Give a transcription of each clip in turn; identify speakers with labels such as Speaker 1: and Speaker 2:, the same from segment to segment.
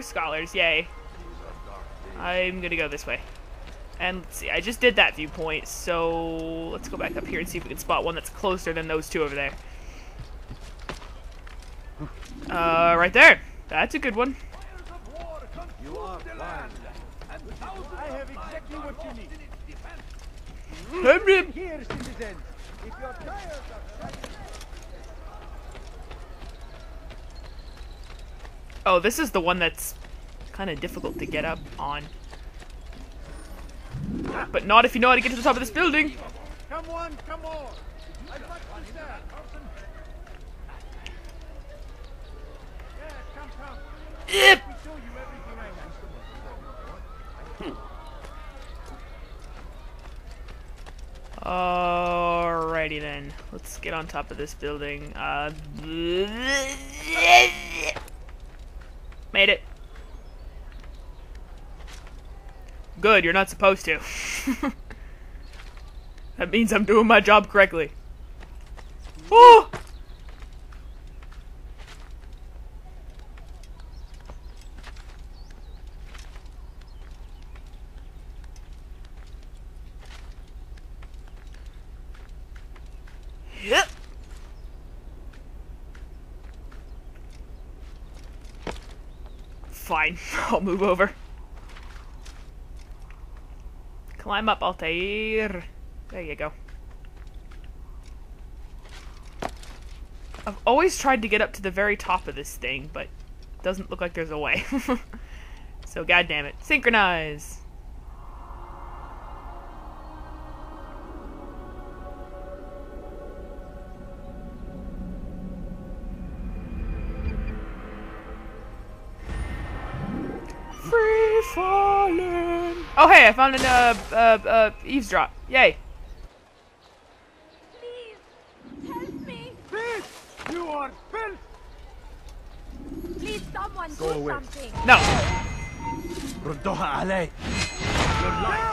Speaker 1: More scholars, yay. I'm gonna go this way. And let's see, I just did that viewpoint, so let's go back up here and see if we can spot one that's closer than those two over there. Uh, right there. That's a good one.
Speaker 2: You are blind. I have exactly what you need.
Speaker 1: Him, him.
Speaker 2: Here, citizens. If you're tired of fighting,
Speaker 1: Oh, this is the one that's kind of difficult to get up on. But not if you know how to get to the top of this building.
Speaker 2: come on, come on. I got you there. Yeah, come, come.
Speaker 1: Yep.
Speaker 2: Let me show you everything I know.
Speaker 1: Alrighty then. Let's get on top of this building. Uh, made it. Good, you're not supposed to. that means I'm doing my job correctly. Oh! Yep. Fine, I'll move over. Climb up, Altair. There you go. I've always tried to get up to the very top of this thing, but doesn't look like there's a way. so, goddamn it. Synchronize! fallen. Oh, hey, I found an uh, uh, uh, eavesdrop. Yay.
Speaker 3: Please, help me.
Speaker 2: Please, you are filth.
Speaker 3: Please, someone
Speaker 2: Go
Speaker 3: do
Speaker 2: away.
Speaker 3: something.
Speaker 1: No.
Speaker 4: Radoha ale.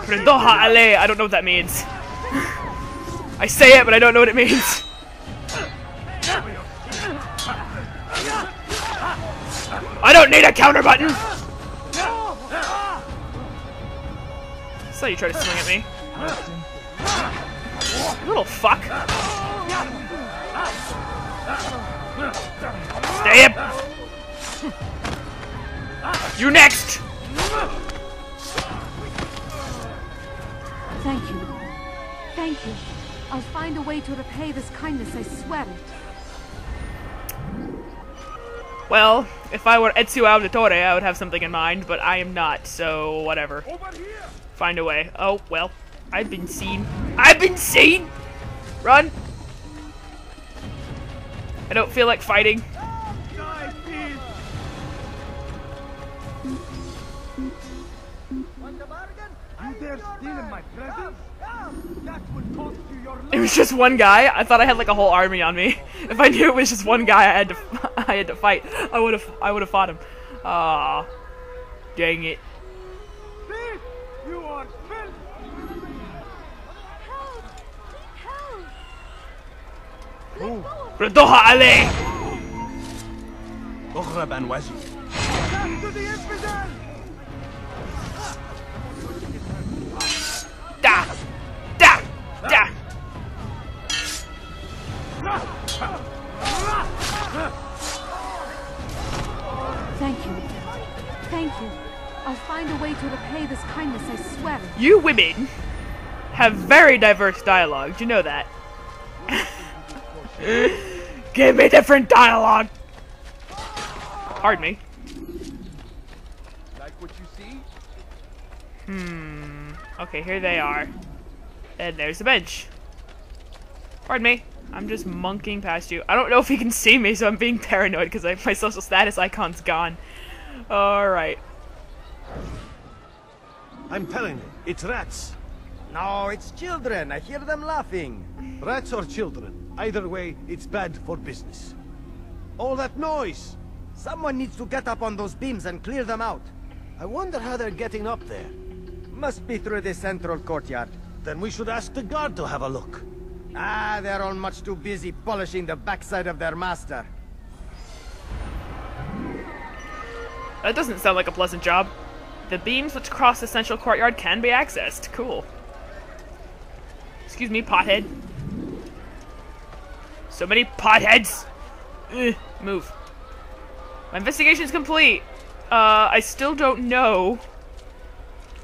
Speaker 1: Radoha ale. I don't know what that means. I say it, but I don't know what it means. I don't need a counter button! So you try to swing at me, you little fuck. Stay up. You next.
Speaker 5: Thank you. Thank you. I'll find a way to repay this kindness, I swear it.
Speaker 1: Well, if I were Ezio Auditore, I would have something in mind, but I am not, so whatever. Find a way. Oh, well. I've been seen. I've been seen! Run! I don't feel like fighting. It was just one guy. I thought I had like a whole army on me. If I knew it was just one guy I had to I had to fight, I would have I would have fought him. Ah. Dang it. ردوها عليه!
Speaker 4: أغرب عن وجهي
Speaker 2: to
Speaker 5: repay this kindness, I swear.
Speaker 1: You women have very diverse dialogue. Do you know that? Give me different dialogue. Pardon me.
Speaker 2: Like what you see?
Speaker 1: Hmm. Okay, here they are. And there's the bench. Pardon me. I'm just monkeying past you. I don't know if he can see me, so I'm being paranoid because my social status icon's gone. Alright.
Speaker 4: I'm telling you, it's rats.
Speaker 6: No, it's children. I hear them laughing.
Speaker 4: Rats or children. Either way, it's bad for business. All that noise!
Speaker 6: Someone needs to get up on those beams and clear them out.
Speaker 4: I wonder how they're getting up there.
Speaker 6: Must be through the central courtyard.
Speaker 4: Then we should ask the guard to have a look.
Speaker 6: Ah, they're all much too busy polishing the backside of their master.
Speaker 1: That doesn't sound like a pleasant job. The beams which cross the central courtyard can be accessed. Cool. Excuse me, pothead. So many potheads! Ugh, move. My investigation is complete. Uh, I still don't know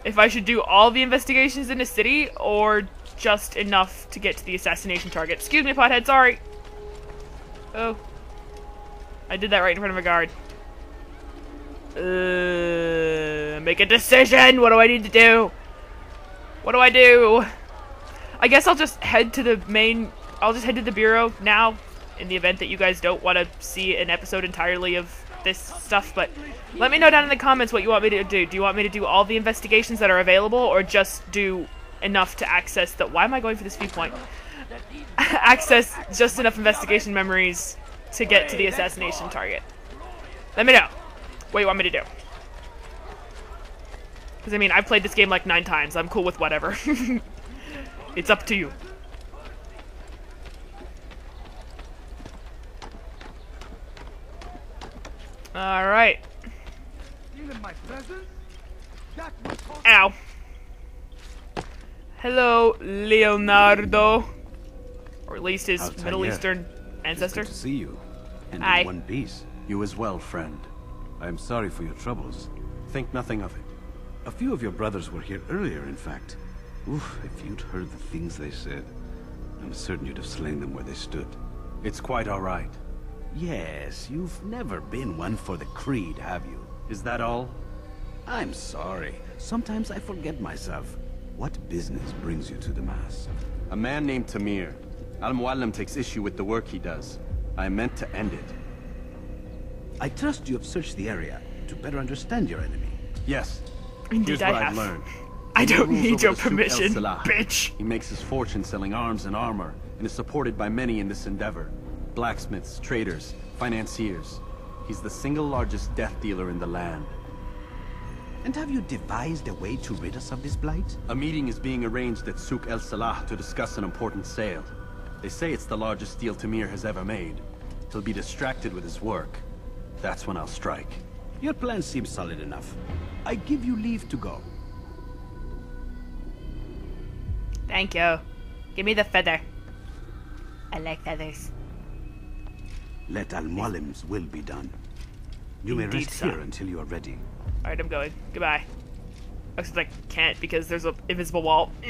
Speaker 1: if I should do all the investigations in the city or just enough to get to the assassination target. Excuse me, pothead, sorry. Oh. I did that right in front of a guard. Uh, make a decision! What do I need to do? What do I do? I guess I'll just head to the main... I'll just head to the bureau now, in the event that you guys don't want to see an episode entirely of this stuff, but let me know down in the comments what you want me to do. Do you want me to do all the investigations that are available, or just do enough to access the... Why am I going for this viewpoint? access just enough investigation memories to get to the assassination target. Let me know what you want me to do. Because, I mean, I've played this game like nine times. I'm cool with whatever. it's up to you. Alright.
Speaker 7: Stealing my presents? That would cost
Speaker 1: Ow. Hello, Leonardo. Or at least his Middle Eastern ancestor.
Speaker 8: See you. And in one piece. You as well, friend. I am sorry for your troubles. Think nothing of it. A few of your brothers were here earlier, in fact. Oof, if you'd heard the things they said, I'm certain you'd have slain them where they stood. It's quite all right. Yes, you've never been one for the creed, have you? Is that all? I'm sorry. Sometimes I forget myself. What business brings you to the Mass?
Speaker 9: A man named Tamir. Al-Mualim takes issue with the work he does. I meant to end it.
Speaker 8: I trust you have searched the area to better understand your enemy.
Speaker 9: Yes.
Speaker 1: Indeed,
Speaker 9: Here's
Speaker 1: I
Speaker 9: what I've learned.
Speaker 1: I don't need your permission, bitch.
Speaker 9: He makes his fortune selling arms and armor, and is supported by many in this endeavor. Blacksmiths, traders, financiers. He's the single largest death dealer in the land.
Speaker 8: And have you devised a way to rid us of this blight?
Speaker 9: A meeting is being arranged at Souk El Salah to discuss an important sale. They say it's the largest deal Tamir has ever made. He'll be distracted with his work. That's when I'll strike.
Speaker 8: Your plan seems solid enough. I give you leave to go.
Speaker 1: Thank you. Give me the feather. I like feathers.
Speaker 8: Let Al-Mualim's will be done. You may rest
Speaker 1: sir.
Speaker 8: here until you are ready.
Speaker 1: Alright, I'm going. Goodbye. Except I can't because there's a invisible wall.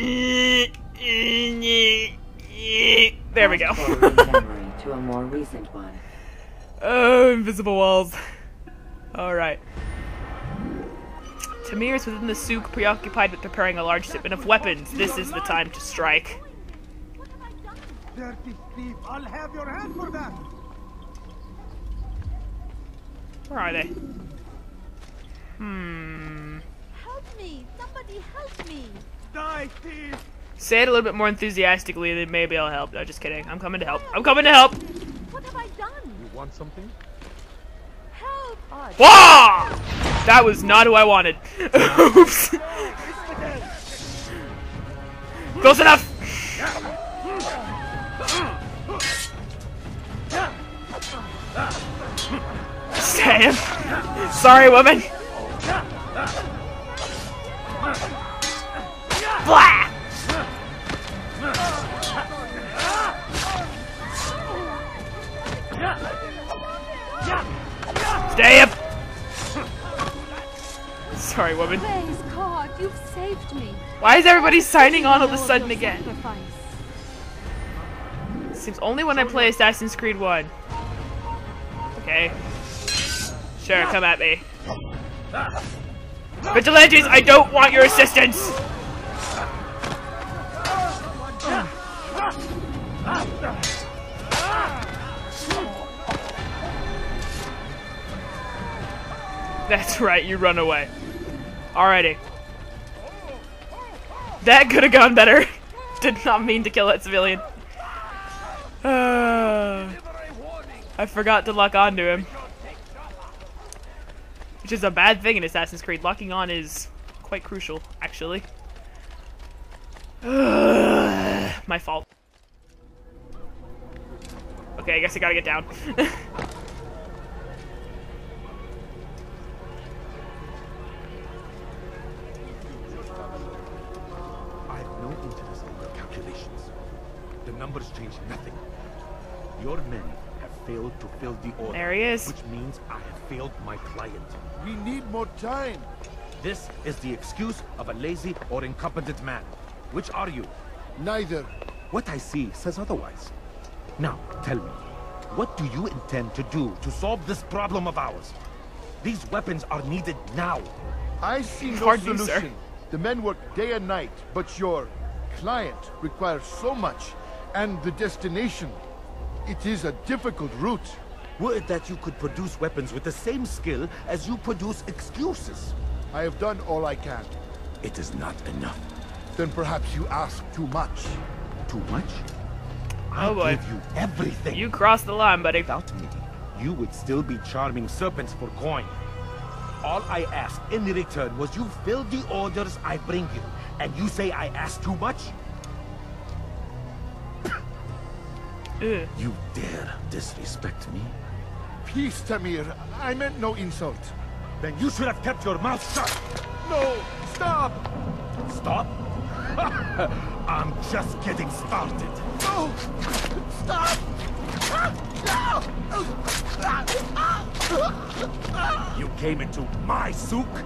Speaker 1: There we go.
Speaker 10: Fast forward memory to a more recent one.
Speaker 1: Oh, invisible walls. Alright. Tamir is within the souk, preoccupied with preparing a large shipment of weapons. This is the time to strike.
Speaker 7: dirty thief. I'll have your hand for that.
Speaker 1: Where are they? Hmm.
Speaker 3: Help me! Somebody help me!
Speaker 7: Die, thief.
Speaker 1: Say it a little bit more enthusiastically, then maybe I'll help. No, just kidding. I'm coming to help. I'm coming to help!
Speaker 3: What have I done?
Speaker 7: You want something?
Speaker 3: Help!
Speaker 1: Oh, Wah! That was not who I wanted. Oops. Close enough! Sam. Sorry, woman. Blah! Stay up! Sorry, woman.
Speaker 5: Praise God, you've saved me.
Speaker 1: Why is everybody signing on all of a sudden again? Seems only when I play Assassin's Creed 1. Okay. Sure, come at me. Vigilantes, I don't want your assistance! That's right, you run away. Alrighty. That could have gone better. Did not mean to kill that civilian. I forgot to lock onto him. Which is a bad thing in Assassin's Creed. Locking on is quite crucial, actually. My fault. Okay, I guess I gotta get down.
Speaker 7: numbers change nothing. Your men have failed to fill the order.
Speaker 1: There he is.
Speaker 7: Which means I have failed my client.
Speaker 2: We need more time.
Speaker 7: This is the excuse of a lazy or incompetent man. Which are you?
Speaker 2: Neither.
Speaker 7: What I see says otherwise. Now, tell me, what do you intend to do to solve this problem of ours? These weapons are needed now.
Speaker 2: I see no
Speaker 1: Pardon me, sir.
Speaker 2: solution. The men work day and night, but your client requires so much, and the destination. It is a difficult route.
Speaker 7: Were it that you could produce weapons with the same skill as you produce excuses.
Speaker 2: I have done all I can.
Speaker 7: It is not enough.
Speaker 2: Then perhaps you ask too much.
Speaker 7: Too much? I
Speaker 1: Oh, boy.
Speaker 7: give you everything.
Speaker 1: You crossed the line, buddy.
Speaker 7: Without me, you would still be charming serpents for coin. All I asked in return was you fill the orders I bring you. And you say I ask too much?
Speaker 1: Ugh.
Speaker 7: You dare disrespect me?
Speaker 2: Peace, Tamir. I meant no insult.
Speaker 7: Then you should have kept your mouth shut.
Speaker 2: No! Stop!
Speaker 7: Stop? I'm just getting started.
Speaker 2: No! Stop!
Speaker 7: You came into my souk,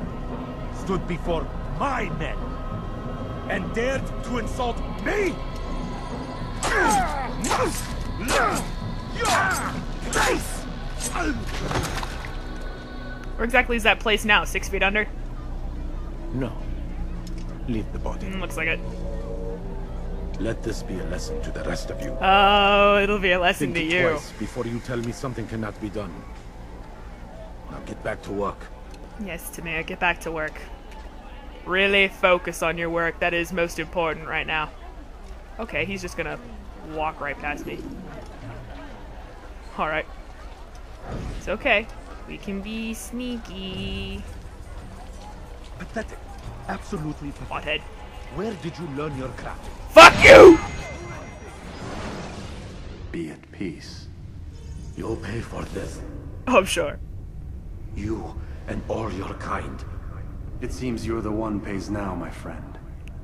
Speaker 7: stood before my men, and dared to insult me?
Speaker 1: Where exactly is that place now? Six feet under?
Speaker 7: No. Leave the body.
Speaker 1: Mm, looks like it.
Speaker 7: Let this be a lesson to the rest of you.
Speaker 1: Oh, it'll be a lesson
Speaker 7: Think
Speaker 1: to you.
Speaker 7: twice before you tell me something cannot be done. Now get back to work.
Speaker 1: Yes, Tamir, get back to work. Really focus on your work. That is most important right now. Okay, he's just gonna walk right past me. Alright. It's okay. We can be sneaky.
Speaker 7: Pathetic. Absolutely pathetic.
Speaker 1: Bothead.
Speaker 7: Where did you learn your craft?
Speaker 1: Fuck you!
Speaker 9: Be at peace.
Speaker 7: You'll pay for this.
Speaker 1: Oh, I'm sure.
Speaker 7: You and all your kind.
Speaker 9: It seems you're the one pays now, my friend.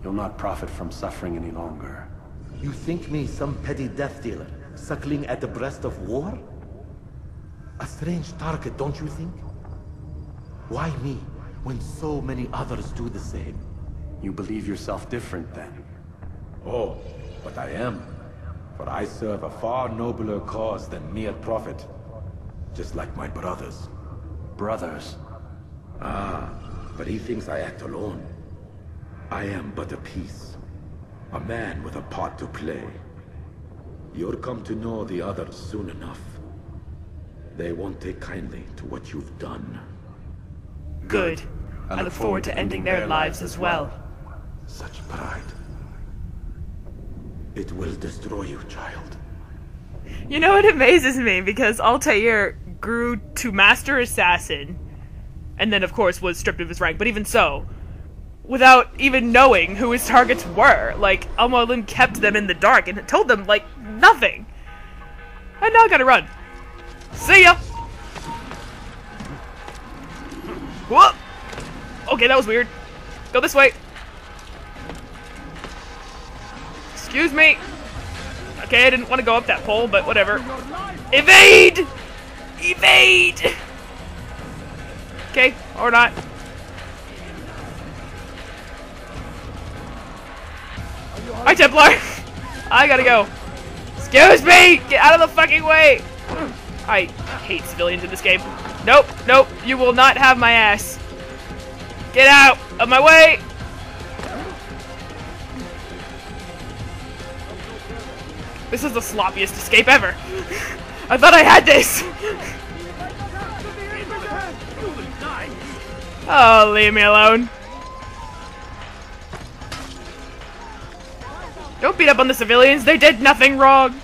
Speaker 9: You'll not profit from suffering any longer.
Speaker 7: You think me some petty death dealer, suckling at the breast of war? A strange target, don't you think? Why me, when so many others do the same?
Speaker 9: You believe yourself different then?
Speaker 7: Oh, but I am. For I serve a far nobler cause than mere profit. Just like my brothers.
Speaker 9: Brothers.
Speaker 7: Ah, but he thinks I act alone. I am but a piece. A man with a part to play. You'll come to know the others soon enough. They won't take kindly to what you've done.
Speaker 1: Good. I look forward to ending their lives as well.
Speaker 7: Such pride. It will destroy you, child.
Speaker 1: You know what amazes me? Because Altair grew to Master Assassin, and then, of course, was stripped of his rank, but even so, without even knowing who his targets were. Like, Mualim kept them in the dark and told them, like, nothing. And now I gotta run. See ya! Whoop! Okay, that was weird. Go this way. Excuse me. Okay, I didn't want to go up that pole, but whatever. Evade! Evade! Okay, or not. Hi, Templar! I gotta go. Excuse me! Get out of the fucking way! I hate civilians in this game. Nope, nope, you will not have my ass. Get out of my way! This is the sloppiest escape ever. I thought I had this. Oh, leave me alone. Don't beat up on the civilians. They did nothing wrong.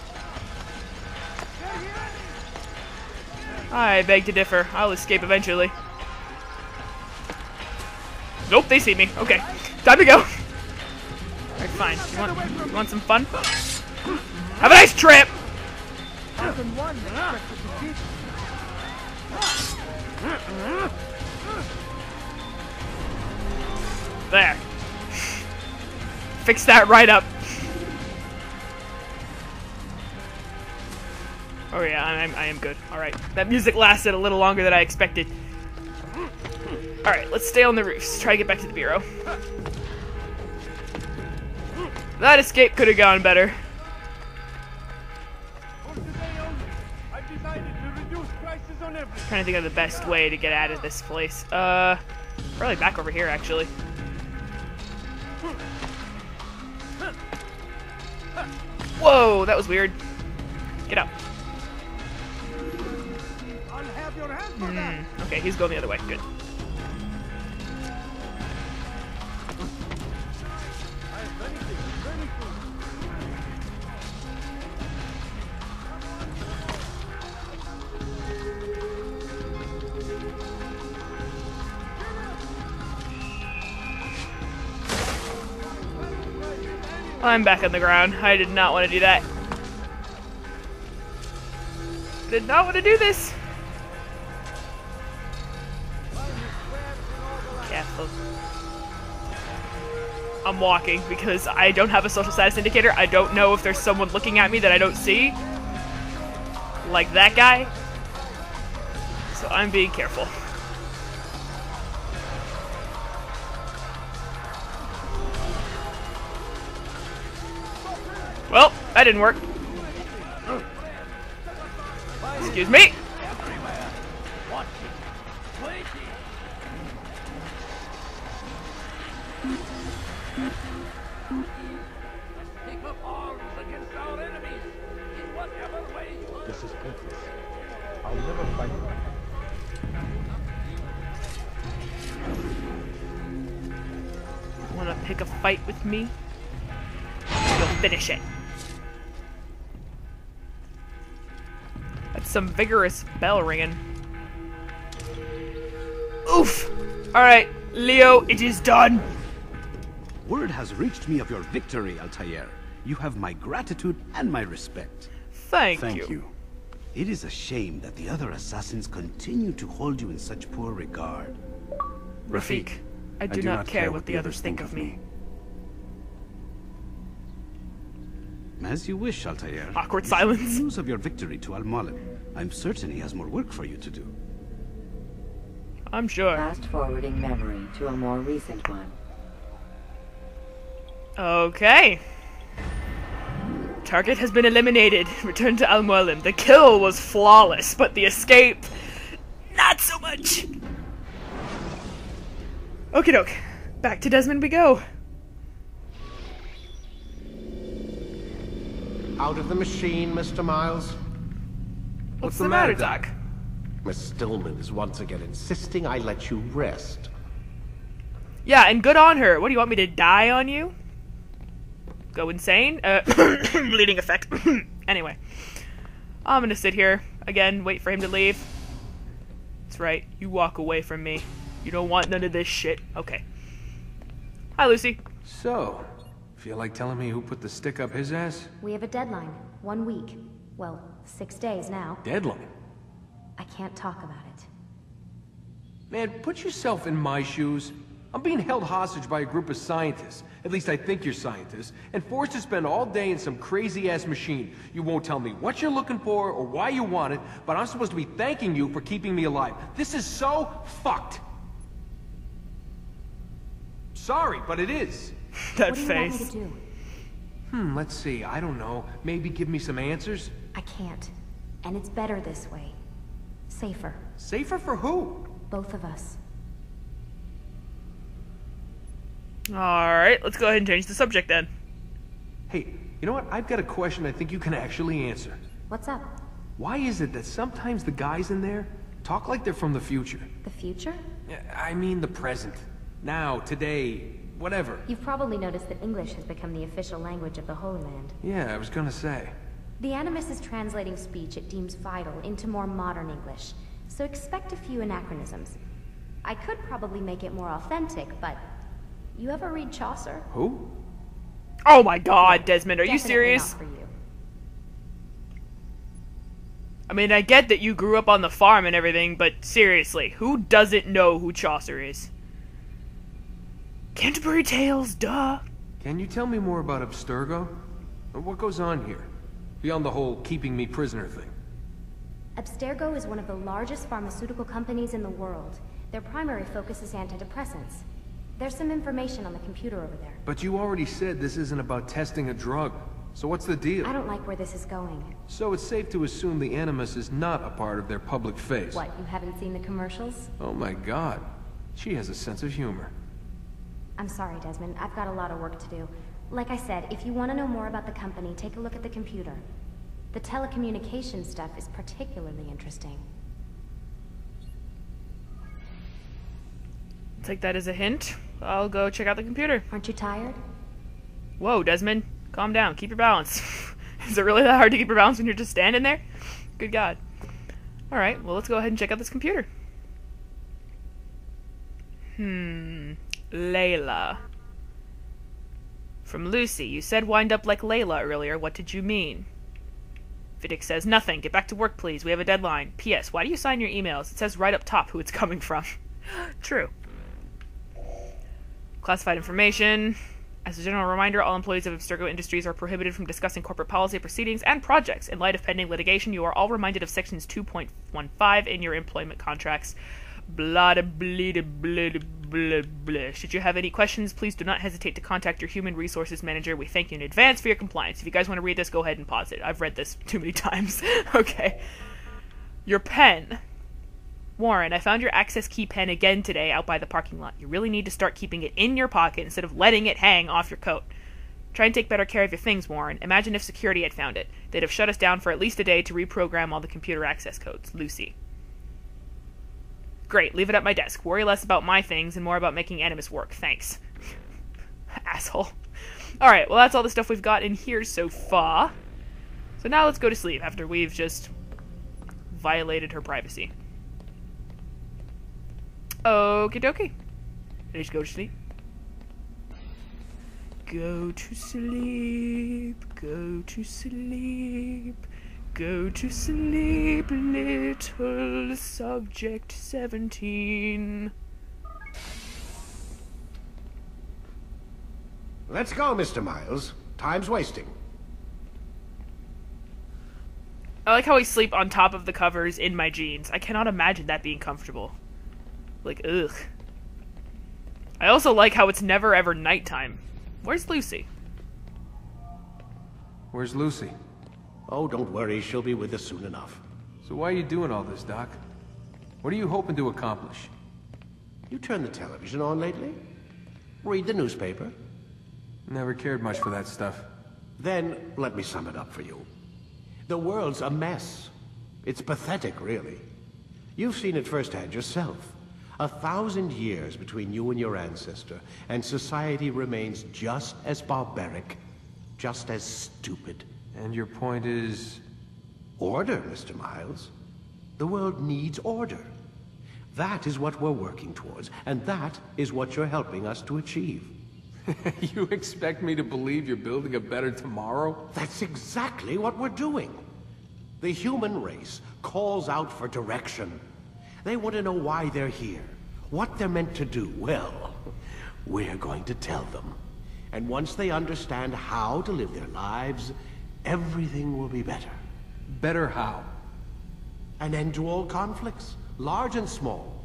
Speaker 1: I beg to differ. I'll escape eventually. Nope, they see me. Okay, time to go. Alright, fine. You want, you want some fun? Have a nice trip! There. Fix that right up. I'm, I am good. Alright. That music lasted a little longer than I expected. Alright, let's stay on the roofs. Try to get back to the bureau. That escape could have gone better. Trying to think of the best way to get out of this place. Uh, probably back over here, actually. Whoa, that was weird. Get up. Hmm, okay, he's going the other way. Good. I'm back on the ground. I did not want to do that. Did not want to do this. Walking because I don't have a social status indicator. I don't know if there's someone looking at me that I don't see. Like that guy. So I'm being careful. Well, that didn't work. Excuse me. Me? You'll finish it. That's some vigorous bell ringing. Oof! Alright, Leo, it is done!
Speaker 11: Word has reached me of your victory, Altair. You have my gratitude and my respect.
Speaker 1: Thank,
Speaker 11: Thank
Speaker 1: you.
Speaker 11: you. It is a shame that the other assassins continue to hold you in such poor regard.
Speaker 1: Rafik, I do, not, care what the others think of me.
Speaker 11: As you wish, Altair.
Speaker 1: Awkward
Speaker 11: You
Speaker 1: silence.
Speaker 11: News of your victory to Al-Mualim. I'm certain he has more work for you to do.
Speaker 1: I'm sure.
Speaker 10: Fast forwarding memory to a more recent one.
Speaker 1: Okay. Target has been eliminated. Return to Al Mualim. The kill was flawless, but the escape, not so much. Okie doke. Back to Desmond we go.
Speaker 8: Out of the machine, Mr. Miles?
Speaker 1: What's, the, matter, Doc?
Speaker 8: Miss Stillman is once again insisting I let you rest.
Speaker 1: Yeah, and good on her. What do you want me to die on you? Go insane? Uh, bleeding effect. anyway, I'm gonna sit here again, wait for him to leave. That's right. You walk away from me. You don't want none of this shit. Okay. Hi, Lucy.
Speaker 12: So, feel like telling me who put the stick up his ass?
Speaker 13: We have a deadline. One week. Well, six days now.
Speaker 12: Deadline?
Speaker 13: I can't talk about it.
Speaker 12: Man, put yourself in my shoes. I'm being held hostage by a group of scientists. At least I think you're scientists. And forced to spend all day in some crazy-ass machine. You won't tell me what you're looking for or why you want it, but I'm supposed to be thanking you for keeping me alive. This is so fucked. Sorry, but it is.
Speaker 1: That
Speaker 13: what do you want me
Speaker 1: face.
Speaker 13: to do?
Speaker 12: Hmm, let's see. I don't know. Maybe give me some answers?
Speaker 13: I can't. And it's better this way. Safer.
Speaker 12: Safer for who?
Speaker 13: Both of us.
Speaker 1: Alright, let's go ahead and change the subject then.
Speaker 12: Hey, you know what? I've got a question I think you can actually answer.
Speaker 13: What's up?
Speaker 12: Why is it that sometimes the guys in there talk like they're from the future?
Speaker 13: The future?
Speaker 12: Yeah, I mean the present. Now, today, whatever.
Speaker 13: You've probably noticed that English has become the official language of the Holy Land.
Speaker 12: Yeah, I was gonna say.
Speaker 13: The Animus is translating speech it deems vital into more modern English, so expect a few anachronisms. I could probably make it more authentic, but... You ever read Chaucer?
Speaker 12: Who?
Speaker 1: Oh my god, Desmond, are you
Speaker 13: Definitely
Speaker 1: serious?
Speaker 13: Not for you.
Speaker 1: I mean, I get that you grew up on the farm and everything, but seriously, who doesn't know who Chaucer is? Canterbury Tales, duh.
Speaker 12: Can you tell me more about Abstergo? What goes on here? Beyond the whole keeping me prisoner thing.
Speaker 13: Abstergo is one of the largest pharmaceutical companies in the world. Their primary focus is antidepressants. There's some information on the computer over there.
Speaker 12: But you already said this isn't about testing a drug. So what's the deal?
Speaker 13: I don't like where this is going.
Speaker 12: So it's safe to assume the Animus is not a part of their public face.
Speaker 13: What, you haven't seen the commercials?
Speaker 12: Oh my god. She has a sense of humor.
Speaker 13: I'm sorry, Desmond. I've got a lot of work to do. Like I said, if you want to know more about the company, take a look at the computer. The telecommunication stuff is particularly interesting.
Speaker 1: Take that as a hint. I'll go check out the computer.
Speaker 13: Aren't you tired?
Speaker 1: Whoa, Desmond. Calm down. Keep your balance. Is it really that hard to keep your balance when you're just standing there? Good God. Alright, well, let's go ahead and check out this computer. Hmm. Layla. From Lucy. You said wind up like Layla earlier. What did you mean? Vidic says, Nothing. Get back to work, please. We have a deadline. P.S. Why do you sign your emails? It says right up top who it's coming from. True. Classified information. As a general reminder, all employees of Abstergo Industries are prohibited from discussing corporate policy, proceedings, and projects. In light of pending litigation, you are all reminded of sections 2.15 in your employment contracts. Blah blah blah blah blah blah. Should you have any questions, please do not hesitate to contact your human resources manager. We thank you in advance for your compliance. If you guys want to read this, go ahead and pause it. I've read this too many times. okay. Your pen. Warren, I found your access key pen again today out by the parking lot. You really need to start keeping it in your pocket instead of letting it hang off your coat. Try and take better care of your things, Warren. Imagine if security had found it. They'd have shut us down for at least a day to reprogram all the computer access codes. Lucy. Great, leave it at my desk. Worry less about my things and more about making Animus work. Thanks. Asshole. Alright, well that's all the stuff we've got in here so far. So now let's go to sleep after we've just violated her privacy. Okie dokie. Let's go to sleep. Go to sleep, go to sleep, go to sleep, little subject 17.
Speaker 8: Let's go, Mr. Miles. Time's wasting.
Speaker 1: I like how I sleep on top of the covers in my jeans. I cannot imagine that being comfortable. Like, ugh. I also like how it's never ever nighttime. Where's Lucy?
Speaker 12: Where's Lucy?
Speaker 8: Oh, don't worry. She'll be with us soon enough.
Speaker 12: So why are you doing all this, Doc? What are you hoping to accomplish?
Speaker 8: You turn the television on lately? Read the newspaper?
Speaker 12: Never cared much for that stuff.
Speaker 8: Then, let me sum it up for you. The world's a mess. It's pathetic, really. You've seen it firsthand yourself. A thousand years between you and your ancestor, and society remains just as barbaric, just as stupid.
Speaker 12: And your point is?
Speaker 8: Order, Mr. Miles. The world needs order. That is what we're working towards, and that is what you're helping us to achieve.
Speaker 12: you expect me to believe you're building a better tomorrow?
Speaker 8: That's exactly what we're doing. The human race calls out for direction. They want to know why they're here, what they're meant to do. Well, we're going to tell them. And once they understand how to live their lives, everything will be better.
Speaker 12: Better how?
Speaker 8: An end to all conflicts, large and small.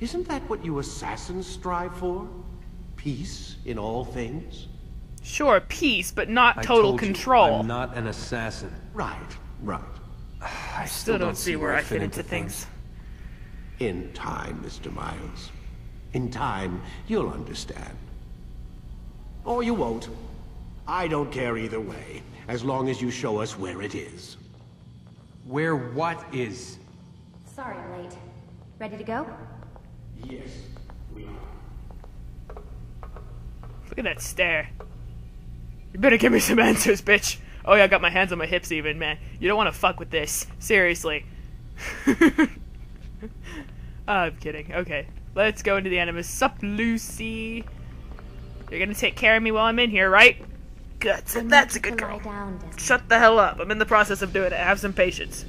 Speaker 8: Isn't that what you assassins strive for? Peace in all things?
Speaker 1: Sure, peace, but not
Speaker 12: I
Speaker 1: total
Speaker 12: told you,
Speaker 1: control.
Speaker 12: I'm not an assassin.
Speaker 8: Right, right.
Speaker 1: I still don't see where I fit into things.
Speaker 8: In time, Mr. Miles. In time, you'll understand. Or you won't. I don't care either way, as long as you show us where it is.
Speaker 12: Where what is?
Speaker 13: Sorry I'm late. Ready to go?
Speaker 8: Yes, we are.
Speaker 1: Look at that stare. You better give me some answers, bitch. Oh yeah, I got my hands on my hips even, man. You don't want to fuck with this. Seriously. I'm kidding. Okay. Let's go into the Animus. Sup, Lucy? You're gonna take care of me while I'm in here, right? Good. That's a good girl. Shut the hell up. I'm in the process of doing it. Have some patience.